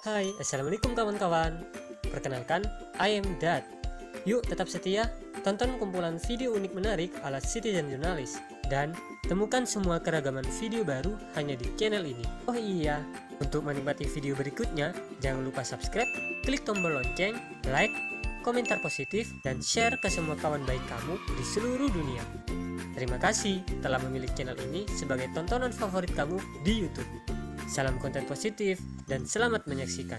Hai, Assalamualaikum kawan-kawan. Perkenalkan, I am Dad. Yuk tetap setia, tonton kumpulan video unik menarik ala Citizen Journalist Dan temukan semua keragaman video baru hanya di channel ini. Oh iya, untuk menikmati video berikutnya Jangan lupa subscribe, klik tombol lonceng, like, komentar positif, dan share ke semua kawan baik kamu di seluruh dunia. Terima kasih telah memilih channel ini sebagai tontonan favorit kamu di Youtube Salam konten positif dan selamat menyaksikan.